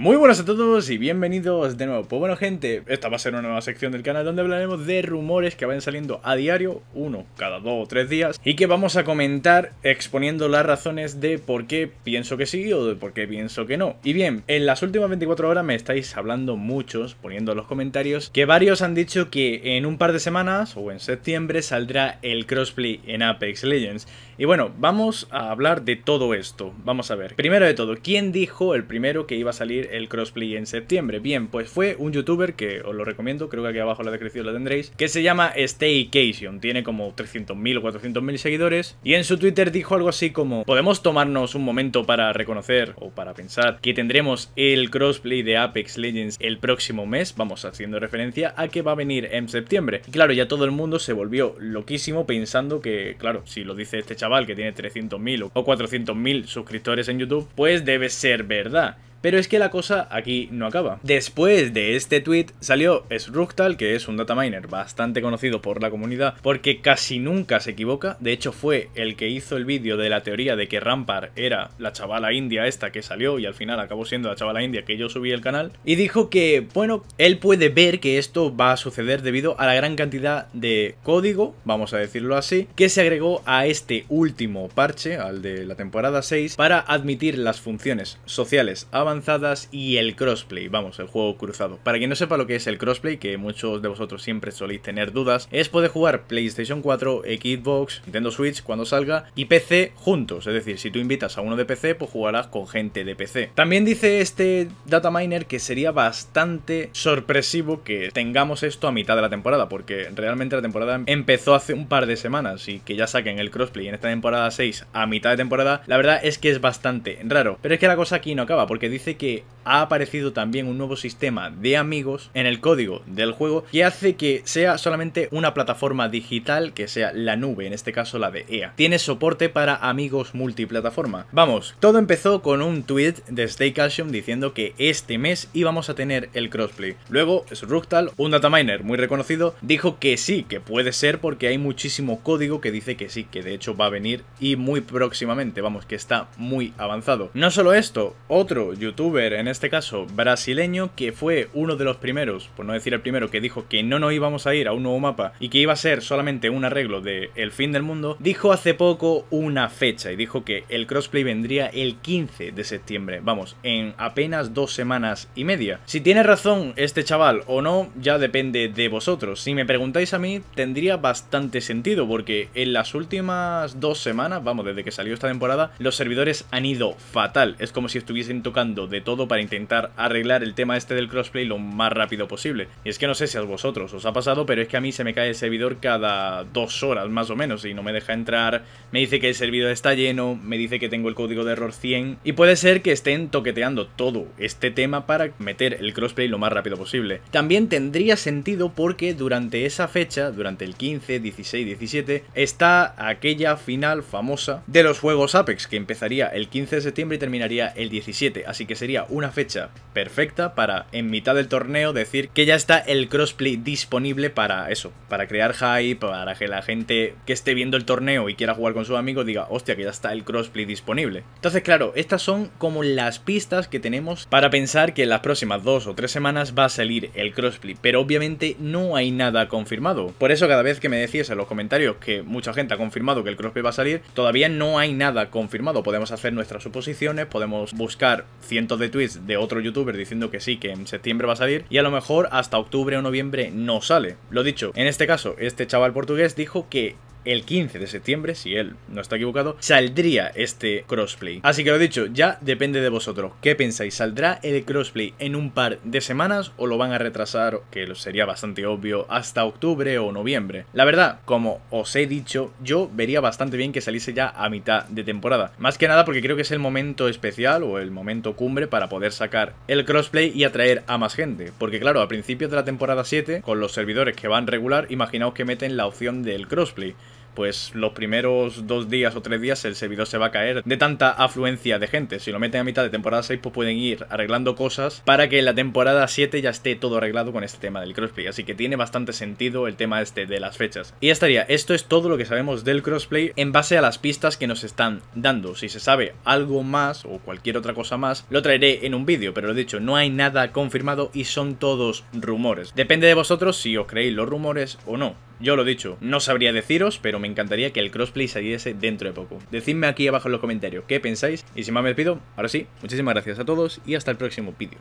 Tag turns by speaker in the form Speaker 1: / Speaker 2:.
Speaker 1: Muy buenas a todos y bienvenidos de nuevo. Pues bueno gente, esta va a ser una nueva sección del canal donde hablaremos de rumores que vayan saliendo a diario, uno cada dos o tres días, y que vamos a comentar exponiendo las razones de por qué pienso que sí o de por qué pienso que no. Y bien, en las últimas 24 horas me estáis hablando muchos, poniendo en los comentarios, que varios han dicho que en un par de semanas o en septiembre saldrá el crossplay en Apex Legends. Y bueno, vamos a hablar de todo esto. Vamos a ver. Primero de todo, ¿quién dijo el primero que iba a salir el crossplay en septiembre. Bien, pues fue un youtuber que os lo recomiendo, creo que aquí abajo en la descripción lo tendréis, que se llama Staycation, tiene como 300.000 o 400.000 seguidores y en su Twitter dijo algo así como, podemos tomarnos un momento para reconocer o para pensar que tendremos el crossplay de Apex Legends el próximo mes, vamos haciendo referencia a que va a venir en septiembre. Y claro, ya todo el mundo se volvió loquísimo pensando que, claro, si lo dice este chaval que tiene 300.000 o 400.000 suscriptores en YouTube, pues debe ser verdad. Pero es que la cosa aquí no acaba. Después de este tweet salió Sruktal, que es un dataminer bastante conocido por la comunidad, porque casi nunca se equivoca. De hecho, fue el que hizo el vídeo de la teoría de que Rampart era la chavala india esta que salió y al final acabó siendo la chavala india que yo subí el canal. Y dijo que, bueno, él puede ver que esto va a suceder debido a la gran cantidad de código, vamos a decirlo así, que se agregó a este último parche, al de la temporada 6, para admitir las funciones sociales avanzadas avanzadas y el crossplay, vamos, el juego cruzado. Para quien no sepa lo que es el crossplay, que muchos de vosotros siempre soléis tener dudas, es poder jugar PlayStation 4, Xbox, Nintendo Switch cuando salga y PC juntos. Es decir, si tú invitas a uno de PC, pues jugarás con gente de PC. También dice este data miner que sería bastante sorpresivo que tengamos esto a mitad de la temporada, porque realmente la temporada empezó hace un par de semanas y que ya saquen el crossplay en esta temporada 6 a mitad de temporada, la verdad es que es bastante raro. Pero es que la cosa aquí no acaba, porque dice dice que ha aparecido también un nuevo sistema de amigos en el código del juego que hace que sea solamente una plataforma digital que sea la nube, en este caso la de EA. Tiene soporte para amigos multiplataforma. Vamos, todo empezó con un tweet de Stay Calcium diciendo que este mes íbamos a tener el crossplay. Luego, Sruktal, un dataminer muy reconocido, dijo que sí, que puede ser porque hay muchísimo código que dice que sí, que de hecho va a venir y muy próximamente, vamos, que está muy avanzado. No solo esto, otro youtuber, en este caso brasileño, que fue uno de los primeros, por no decir el primero, que dijo que no nos íbamos a ir a un nuevo mapa y que iba a ser solamente un arreglo de El fin del mundo, dijo hace poco una fecha y dijo que el crossplay vendría el 15 de septiembre, vamos, en apenas dos semanas y media. Si tiene razón este chaval o no, ya depende de vosotros. Si me preguntáis a mí, tendría bastante sentido porque en las últimas dos semanas, vamos, desde que salió esta temporada, los servidores han ido fatal. Es como si estuviesen tocando de todo para intentar arreglar el tema este del crossplay lo más rápido posible. Y es que no sé si a vosotros os ha pasado, pero es que a mí se me cae el servidor cada dos horas más o menos y no me deja entrar, me dice que el servidor está lleno, me dice que tengo el código de error 100 y puede ser que estén toqueteando todo este tema para meter el crossplay lo más rápido posible. También tendría sentido porque durante esa fecha, durante el 15, 16, 17, está aquella final famosa de los juegos Apex que empezaría el 15 de septiembre y terminaría el 17, así que sería una fecha perfecta para en mitad del torneo decir que ya está el crossplay disponible para eso, para crear hype, para que la gente que esté viendo el torneo y quiera jugar con su amigo diga, hostia, que ya está el crossplay disponible. Entonces, claro, estas son como las pistas que tenemos para pensar que en las próximas dos o tres semanas va a salir el crossplay, pero obviamente no hay nada confirmado. Por eso cada vez que me decís en los comentarios que mucha gente ha confirmado que el crossplay va a salir, todavía no hay nada confirmado. Podemos hacer nuestras suposiciones, podemos buscar cientos de de otro youtuber diciendo que sí, que en septiembre va a salir y a lo mejor hasta octubre o noviembre no sale. Lo dicho, en este caso, este chaval portugués dijo que el 15 de septiembre, si él no está equivocado, saldría este crossplay. Así que lo dicho, ya depende de vosotros. ¿Qué pensáis? ¿Saldrá el crossplay en un par de semanas o lo van a retrasar, que sería bastante obvio, hasta octubre o noviembre? La verdad, como os he dicho, yo vería bastante bien que saliese ya a mitad de temporada. Más que nada porque creo que es el momento especial o el momento cumbre para poder sacar el crossplay y atraer a más gente. Porque claro, a principios de la temporada 7, con los servidores que van regular, imaginaos que meten la opción del crossplay. Pues los primeros dos días o tres días el servidor se va a caer de tanta afluencia de gente. Si lo meten a mitad de temporada 6, pues pueden ir arreglando cosas para que en la temporada 7 ya esté todo arreglado con este tema del crossplay. Así que tiene bastante sentido el tema este de las fechas. Y ya estaría, esto es todo lo que sabemos del crossplay en base a las pistas que nos están dando. Si se sabe algo más o cualquier otra cosa más, lo traeré en un vídeo, pero lo dicho, no hay nada confirmado y son todos rumores. Depende de vosotros si os creéis los rumores o no. Yo lo dicho, no sabría deciros, pero me encantaría que el crossplay saliese dentro de poco. Decidme aquí abajo en los comentarios qué pensáis y sin más me despido, ahora sí, muchísimas gracias a todos y hasta el próximo vídeo.